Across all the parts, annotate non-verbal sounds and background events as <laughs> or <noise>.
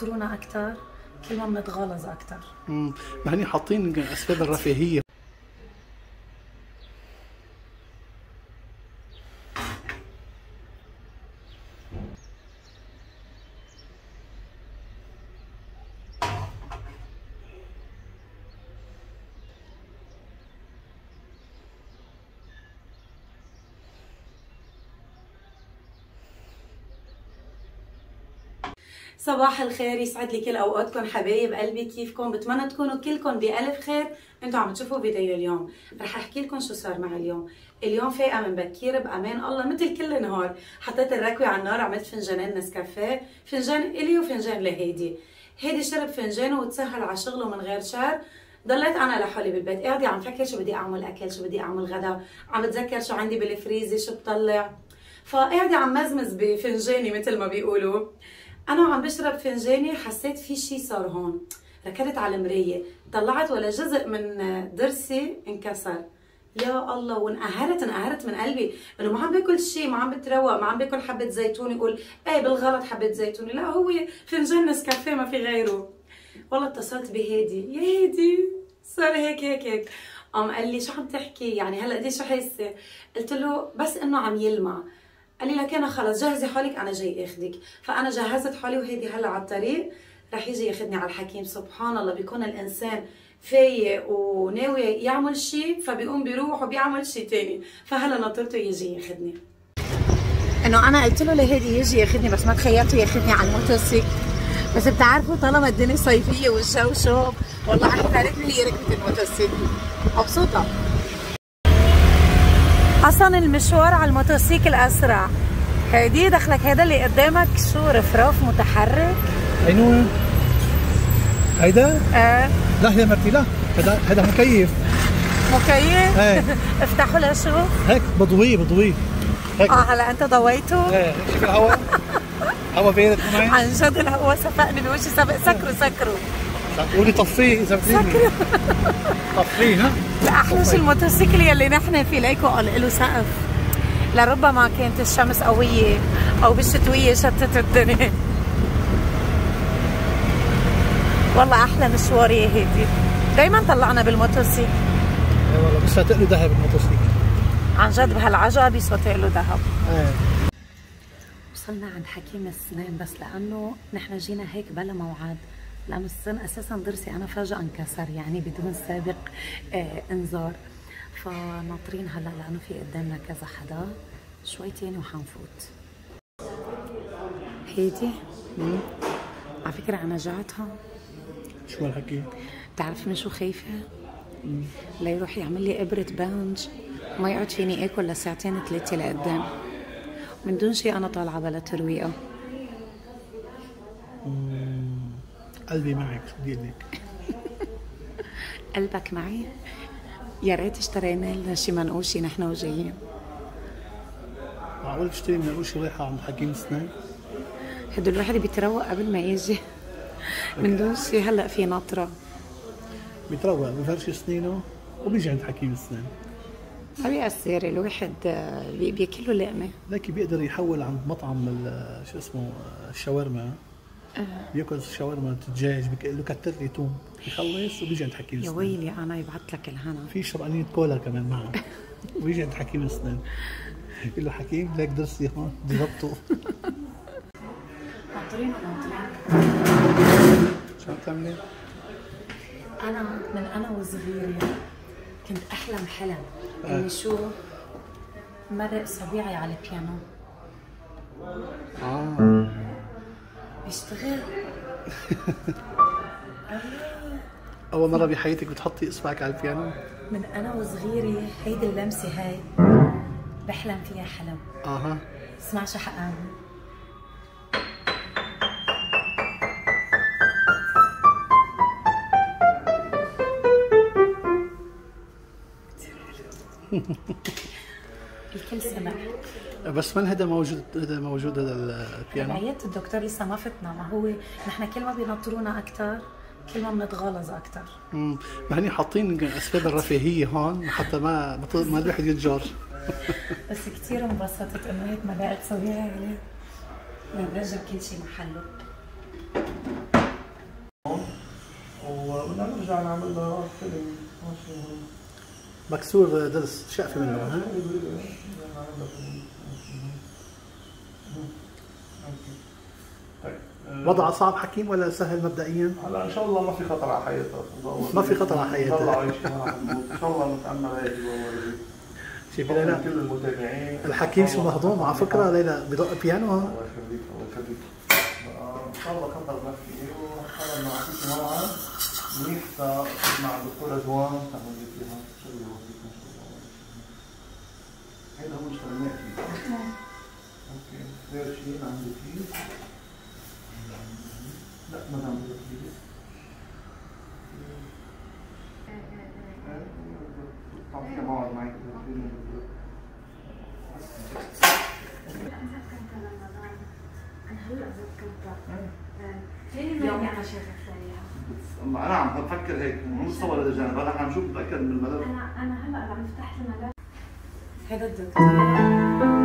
بينطرونا أكثر كل ما بنتغلظ أكثر مم. ما هني حاطين أسباب الرفاهية صباح الخير يسعد لي كل أوقاتكم حبايب قلبي كيفكم؟ بتمنى تكونوا كلكم بألف خير. أنتم عم تشوفوا فيديو اليوم. رح أحكي لكم شو صار معي اليوم. اليوم فايقه من بكير بأمان الله مثل كل نهار حطيت الركوة على النار عملت فنجانين نسكافيه فنجان إلي وفنجان لهيدي. هيدي شرب فنجانه وتسهل على شغله من غير شر. ضليت أنا لحالي بالبيت. قاعدة عم فكر شو بدي أعمل أكل شو بدي أعمل غدا. عم بتذكر شو عندي بالفريزي شو بطلع. فقاعدة عم مزمز بفنجاني مثل ما بيقولوا. أنا وعم بشرب فنجاني حسيت في شيء صار هون. ركضت على المراية. طلعت ولا جزء من ضرسي انكسر. يا الله وانقهرت انقهرت من قلبي. إنه ما عم باكل شيء ما عم بتروق ما عم باكل حبة زيتون. يقول إيه بالغلط حبة زيتون. لا هو فنجان نسكافيه ما في غيره. والله اتصلت بهيدي يا هيدي صار هيك هيك هيك. قام قال لي شو عم تحكي؟ يعني هلأ دي شو حاسه قلت له بس إنه عم يلمع. قال لي لك أنا خلص جهزي حالك أنا جاي اخذك فأنا جهزت حالي وهيدي هلا على الطريق. رح يجي ياخذني على الحكيم سبحان الله. بيكون الإنسان فايق وناوي يعمل شيء فبيقوم بيروح وبيعمل شيء تاني. فهلا ناطرته يجي ياخذني إنه أنا قلت له لهيدي يجي ياخذني بس ما تخيلته ياخذني على الموتوسيكل. بس بتعرفوا طالما الدنيا صيفية والجو شوب والله أحلى ركبه هي ركبة الموتوسيكل. مبسوطة؟ أصلا المشوار على الموتوسيكل أسرع. هيدي دخلك هذا اللي قدامك شو رفراف متحرك. عينون هيدا؟ آه. لا يا مرتي لا. هذا هذا مكيف. مكيف؟ إيه. <laughs> افتحوا لشوف هيك بضويه بضويه هيك. آه هلا أنت ضويته؟ إيه شوف الهواء؟ هواء بارد كمان عن جد الهواء سفقني بوجهي سبق سكروا سكروا. قولي طفيه إذا بدك طفيه ها؟ لا أحلى شيء الموتوسيكل يلي نحن فيه ليكو قال له سقف. لربما كانت الشمس قوية أو بالشتوية شتت الدنيا. والله أحلى مشوار يا هيدي دايما طلعنا بالموتوسيكل. إيه والله بس تقلوا ذهب الموتوسيكل عن جد بهالعجقة بيسوتق له ذهب. إيه. وصلنا عند حكيم السنان بس لأنه نحن جينا هيك بلا موعد. لأنه السن أساسا ضرسي. أنا فجأة أنكسر يعني بدون سابق آه إنذار. فناطرين هلأ لأنه في قدامنا كذا حدا. شويتين وحنفوت. هيدي؟ على فكرة أنا جعتها. شو هالحكي؟ بتعرف من شو خايفة؟ لا يروح يعمل لي إبرة بانج وما يقعد فيني آكل لساعتين ثلاثة لقدام. من دون شيء أنا طالعة بلا ترويقة. قلبي معك شو بدي أقول لك؟ قلبك معي؟ يا ريت اشترينا لنا شي منقوشي نحن وجايين. معقول تشتري من القوشي رايحه عند حكيم اسنان؟ هدول الواحد بيتروق قبل ما يجي. من دون شي هلأ في نطرة. بيتروق بفرش سنينه وبيجي عند حكيم اسنان ما بيأثر الواحد بي- بياكله لقمة. لكن بيقدر يحول عند مطعم شو اسمه الشاورما. بياكل شاورما دجاج بيقول له كتر لي توم. بيخلص وبيجي عند حكيم يا ويلي أنا يبعت لك الهنا. في شرقانية كولا كمان معه. ويجي عند حكيم اسنان يقول له حكيم ليك درسي هون ضبطه <laughs> ناطرين وناطرين شو عم تعملي؟ أنا من أنا وصغيرة كنت أحلم حلم آه. إني شو مرق صبيعي على البيانو. آه. بيشتغل. <laughs> أول مرة بحياتك بتحطي اصبعك على البيانو؟ من أنا وصغيرة هيدي اللمسة هاي بحلم فيها حلم. أها. اسمع شو حقاني <laughs> الكل سمع بس من هذا موجود هذا موجود هذا البيانو؟ بعيادة الدكتور لسه ما فتنا ما هو نحن كل ما بينطرونا أكثر كل ما بنتغلظ أكثر مم. ما هني حاطين أسباب الرفاهيه هون حتى ما ما الواحد يتجار بس كثير انبسطت إنه هيك ما بقت صبيعي عليه نرجع كل شيء محله. وبدنا نرجع نعمل لها فيلم مكسور درس شقفه منه ها؟ وضع صعب حكيم ولا سهل مبدئيا؟ هلا إن شاء الله ما في خطر على حياتها ما في خطر على حياتها عايشين إن شاء الله نتأمل هيك. شوفي ليلى كل المتابعين. الحكيم شو مهضوم على فكرة ليلى بدق بيانو؟ الله يخليك الله يخليك. إن شاء الله كبر نفسي. وحاول انه اعطيك موعد منيح مع الدكتوره جوان تعمل لي فيها شغله وظيفه ان شاء الله هيدا هو اشتغلناه فيه أوكي. غير شيء عندك فيه لا ما عندك فيه تعطيك موعد معي يوم أنا شايفة؟ عليها أنا عم بفكر هيك مو متصور اذا جانا هلا حنشوف بتأكد من الملف أنا أنا هلا عم فتحت الملف هذا الدكتور.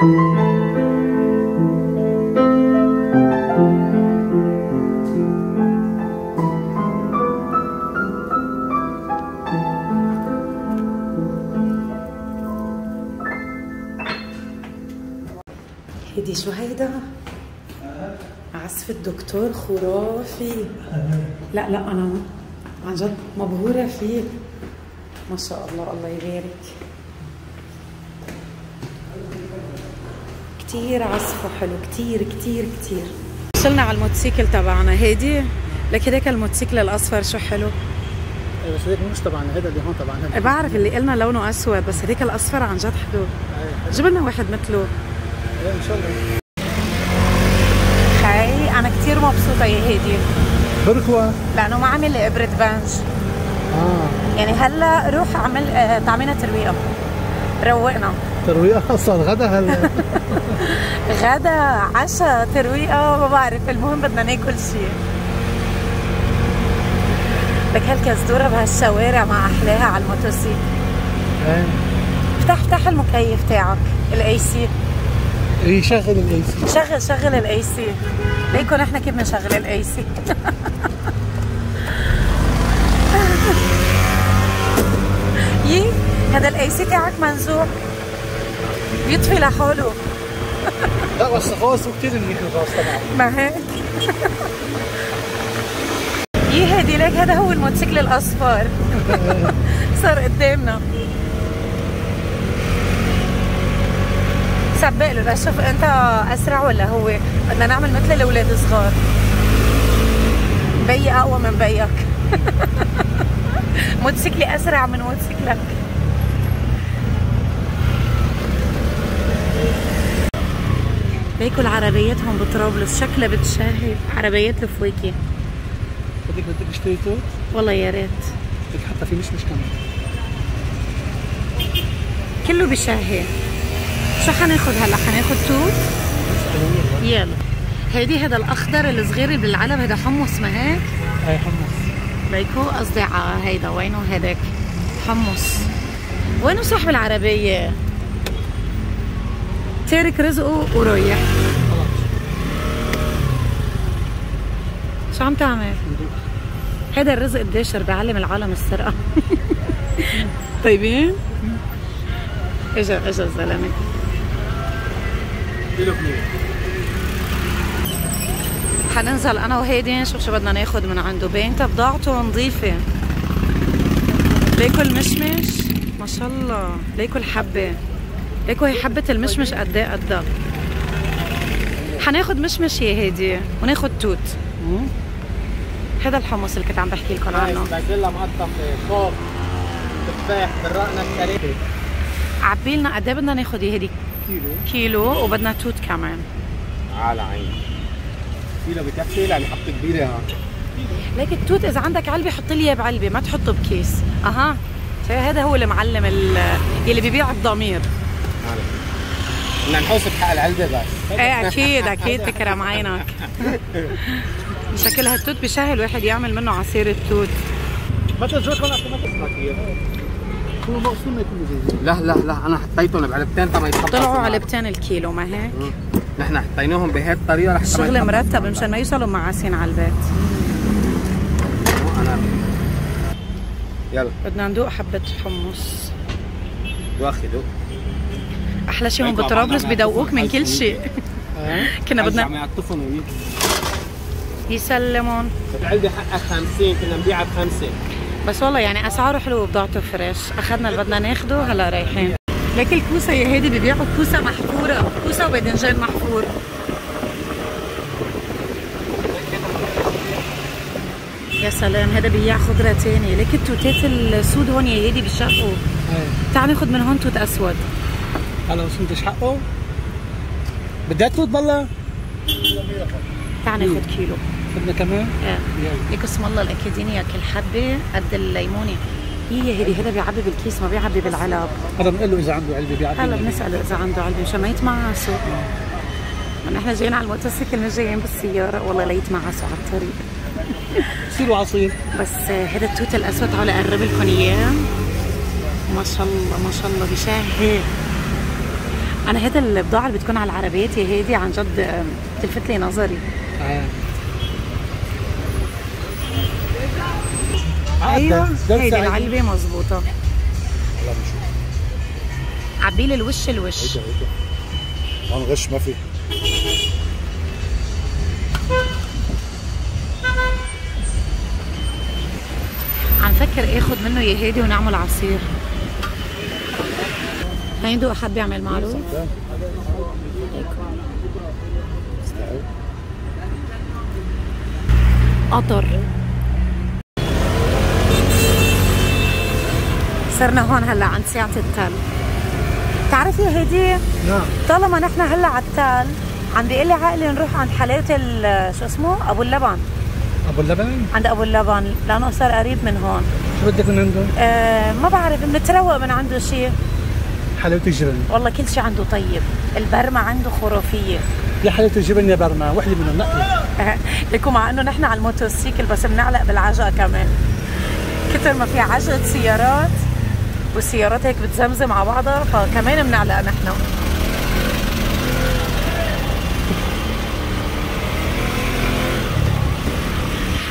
شو هيدا؟ عزف الدكتور خرافي. لا لا أنا عن جد مبهورة فيه ما شاء الله الله يبارك كتير عزفه حلو كتير كتير كتير. وصلنا على الموتوسيكل تبعنا هيدي. لك هداك الموتوسيكل الأصفر شو حلو؟ إيه، بس هيك مش تبعنا هذا اللي هون تبعنا. بعرف اللي قلنا لونه أسود بس هداك الأصفر عن جد حلو. جيب لنا واحد مثله. إيه، إن شاء الله. خي أنا كتير مبسوطة يا هيدي. بركوة لأنه ما عامل لي إبرة بنج. آه. يعني هلأ روح اعمل آه، طعمينا ترويقة. روقنا. ترويقة صار غدا هلأ. <laughs> غدا عشاء ترويقه ما بعرف. المهم بدنا ناكل شيء لك هالكزدوره بهالشوارع مع أحلاها على الموتوسيكل. إيه. افتح افتح المكيف تاعك ال AC. يشغل ال AC. شغل شغل ال AC. ليكو نحن كيف بنشغل ال AC. <laughs> يي هذا ال AC تاعك منزوع. بيطفي لحاله لا بس غاز كثير منيح الغاز طبعا. ما هيك <laughs> هدي لك هذا هو الموتوسيكل الأصفر. <laughs> صار قدامنا. سبق له لشوف أنت أسرع ولا هو؟ بدنا نعمل مثل الأولاد الصغار. بيي أقوى من بيك <laughs> موتوسيكلي أسرع من موتوسيكلك. ليكوا العربيات هون بطرابلس. شكلها بتشهي عربيات الفواكه بدك بدك تشتري توت؟ والله يا ريت. بدك حتى في مشمش كمان. كله بشهي شو حناخد هلا؟ حناخد توت؟ يلا. هيدي هذا الأخضر الصغير اللي بالعلب هذا حمص ما هيك؟ هاي حمص. ليكو قصدي على هيدا. وينه هذاك حمص. وينه صاحب العربية؟ تارك رزقه ورايح شو عم تعمل؟ هذا الرزق الداشر بيعلم العالم السرقة. <laughs> طيبين؟ إجا إجا الزلمة. حننزل أنا وهيدي نشوف شو بدنا ناخد من عنده. بينتا بضاعته نظيفة. ليكو المشمش ما شاء الله. ليكو الحبة ليكو هي حبة المشمش قد إيه؟ قدها حناخد مشمش يا هيدي وناخد توت. هذا الحمص اللي كنت عم بحكي لكم عنه. باكيلا مقطف خوخ تفاح بالرقنا الثلاثة عبي لنا قد إيه بدنا ناخد يا هيدي كيلو. كيلو وبدنا توت كمان. على عيني كيلو بكفي لأني حبة كبيرة ها ليك التوت إذا عندك علبة حط لي إياه بعلبة ما تحطه بكيس. أها. هذا هو المعلم ال- يلي ببيع الضمير. بدنا نحوس بحق العلبة بس. إيه أكيد أكيد تكرم عينك. شكل هالتوت بشهي الواحد يعمل منه عصير التوت. ما ولا ما لا لا لا أنا حطيتهم بعلبتين تما يتحطوا طلعوا. علبتين الكيلو ما هيك. نحن حطيناهم بهي الطريقة رح الشغل مرتب مشان ما يوصلوا معاسين على البيت. أنا يلا. بدنا ندوق حبة حمص. واخي دوق أحلى شيء هون بطرابلس عم بدوقوك من كل شيء. <laughs> كنا بدنا يسلمون. العلبة حقها 50 كنا نبيعها بخمسة بس والله يعني أسعاره حلوة وبضاعته فريش. أخذنا اللي بدنا ناخده هلا رايحين. ليك الكوسة يا هيدي ببيعوا كوسة محفورة كوسة وباذنجان محفور يا سلام هذا بياع خضرة تاني ليك التوتات السود هون يا هيدي بيشقوا تعال ناخد من هون توت أسود. هلا انت حقه بدها توت بالله؟ تعال ناخد كيلو. بدنا كمان. يلا. ليك اسم الله الاكاديميا كل حبة قد الليمونة. هي هيدي هذا بيعبي بالكيس ما بيعبي بالعلب. هذا بنقول له إذا عنده علبة بيعطينا هلا بنسأله إذا عنده علبة مشان ما يتمعسوا من إحنا جايين على الموتوسيكل مش جايين بالسيارة. والله لا يتمعسوا على الطريق. يصيروا عصير. بس آه، هذا التوت الأسود تعالوا أقرب لكم إياه. ما شاء الله ما شاء الله بشهي أنا هذا البضاعة اللي بتكون على العربيات يا هيدي عن جد بتلفت لي نظري. آه. درس هيدي عيد. العلبة مزبوطة عبيلي الوش الوش. هون غش ما في. عم فكر اخد منه يا هيدي ونعمل عصير. هيندو حد بيعمل معروف قطر. صرنا هون هلا عند ساعة التل. بتعرف يا هيدي؟ نعم. طالما نحن هلا على التل عم بيقول لي عقلي نروح عند حلاوة ال- شو اسمه؟ أبو اللبن. أبو اللبن؟ عند أبو اللبن لأنه صار قريب من هون. شو بدك من عنده؟ أه ما بعرف بنتروق من عنده شيء حلاوة الجبن؟ والله كل شيء عنده طيب. البرمة عنده خرافية. يا حلاوة الجبن يا برما وحدة منهم نقي. <laughs> لكم مع إنه نحن على الموتوسيكل بس بنعلق بالعجقة كمان. كتر ما في عجقة سيارات والسيارات هيك بتزمزم على بعضها فكمان بنعلق نحن.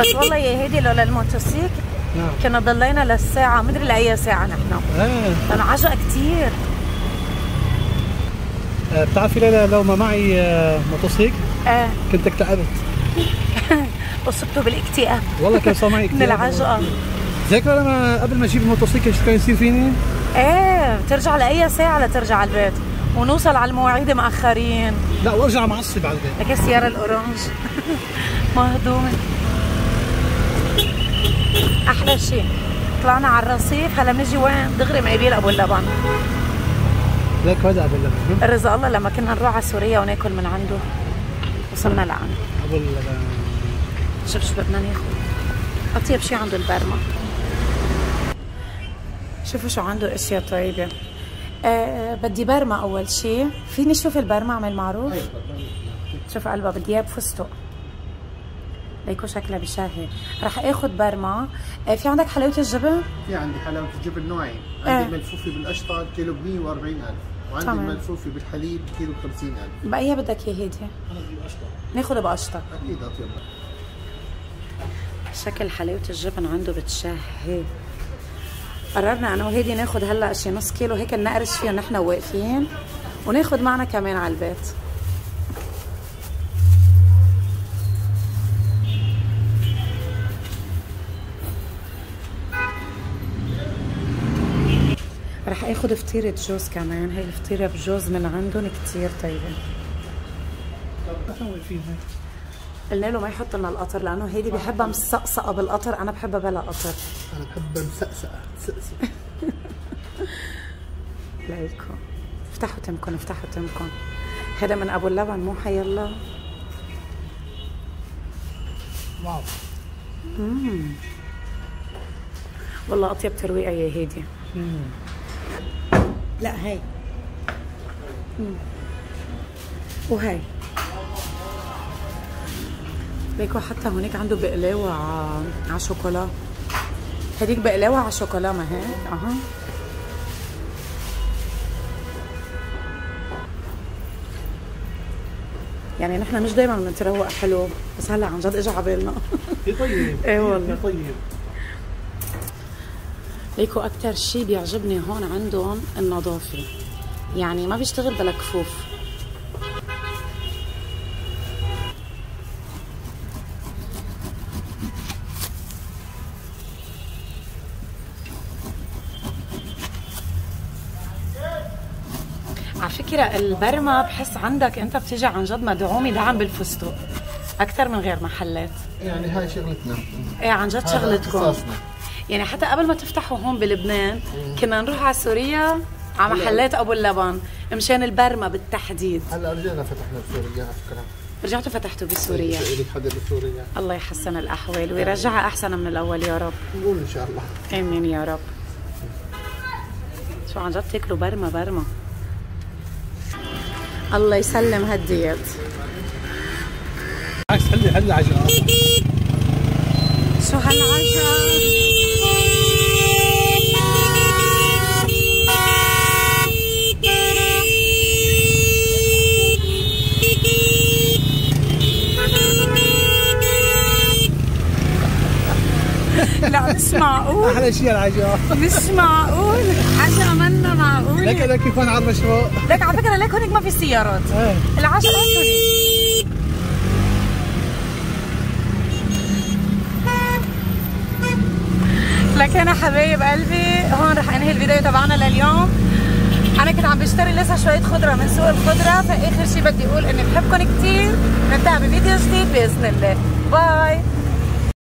بس والله يا هيدي لولا الموتوسيكل نعم. كنا ضلينا للساعة مدري لأي ساعة نحن. آه. كتير. آه، بتعرفي ليلى لو ما معي آه، موتوسيكل؟ إيه كنت اكتئبت. <laughs> أصبته بالاكتئاب. والله كان صار معي <laughs> من اكتئاب. العجقة. ذاكرة لما قبل ما أجيب الموتوسيكل شو كان يصير فيني؟ إيه بترجع لأي ساعة لترجع على البيت؟ ونوصل على المواعيد مأخرين. لا وأرجع معصب على البيت لك السيارة الأورانج. <laughs> مهضومة. أحلى شيء طلعنا على الرصيف. هلا بنجي وين؟ دغري مقابل أبو اللبن. ليك هذا ابو اللبن الرزق الله لما كنا نروح على سوريا وناكل من عنده وصلنا لعنده ابو اللبن شوف شو بدنا ناخذ. أطيب شيء عنده البرمة. شوفوا شو عنده أشياء طيبة. آه بدي برمة أول شيء فيني شوف البرمة أعمل معروف. شوف قلبها بدي اياه بفستق. ليكو شكلها بشاهي رح آخذ برمة. آه في عندك حلاوة الجبن؟ في عندي حلاوة الجبن نوعين. عندي الملفوفة بالقشطة كيلو ب 140 ألف. وعندي تمام. الملفوفة بالحليب كيلو ب 50 ألف بأي بدك يا هيدي. ناخذ بقشطة. أكيد أطيب. شكل حلاوة الجبن عنده بتشهي قررنا أنا وهيدي ناخد هلأ شي نص كيلو. هيك نقرش فيها نحن واقفين. وناخد معنا كمان على البيت. اخذ فطيرة جوز كمان. هاي الفطيرة بجوز من عندهم كتير طيبة. طب فيها؟ قلنا له ما يحط لنا القطر لأنه هيدي بحبها مسقسقة بالقطر. أنا بحبها بلا قطر. أنا بحب مسقسقة مسقسقة. <laughs> ليكم افتحوا تمكن افتحوا تمكن. هذا من أبو اللبن مو حيالله واو. والله أطيب ترويقة يا هيدي. لا هاي. مم. وهي ليكو حتى هونيك عنده بقلاوة على شوكولا. هديك بقلاوة على شوكولا ما هيك أها. يعني نحن مش دايما بنتروق حلو بس هلأ عن جد اجى على بالنا في طيب. <laughs> إيه والله. في طيب. ليكو أكثر شيء بيعجبني هون عندهم النظافة. يعني ما بيشتغل بلا كفوف. على فكرة البرمة بحس عندك أنت بتيجي عن جد مدعومة دعم بالفستق. أكثر من غير محلات. يعني هاي شغلتنا. إيه عن جد شغلتكم. يعني حتى قبل ما تفتحوا هون بلبنان كنا نروح على سوريا على محلات أبو اللبن مشان البرمة بالتحديد. هلا رجعنا فتحنا بسوريا على فكرة. رجعتوا فتحتوا بسوريا. لك حدا بسوريا. الله يحسن الأحوال ويرجعها أحسن من الأول يا رب. نقول إن شاء الله. آمين يا رب. شو عن جد تاكلوا برمة برمة؟ الله يسلم هالديت. عكس حلي حلي عجل شو هالعجب؟ لا مش معقول أحلى شيء العجل مش معقول عجقة منا معقول. لك أنا كيف على المشروع. لك على فكرة ليك هونيك ما في سيارات. إيه. العجل هونيك. لك أنا حبايب قلبي هون رح أنهي الفيديو تبعنا لليوم. أنا كنت عم بشتري لسه شوية خضرة من سوق الخضرة فآخر شيء بدي أقول إني بحبكم كثير نبدا بفيديو جديد بإذن الله. باي.